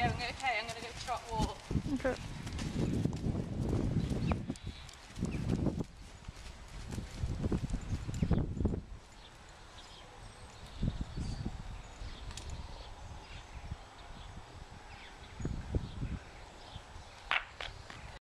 going okay. I'm going to go trot walk. Okay.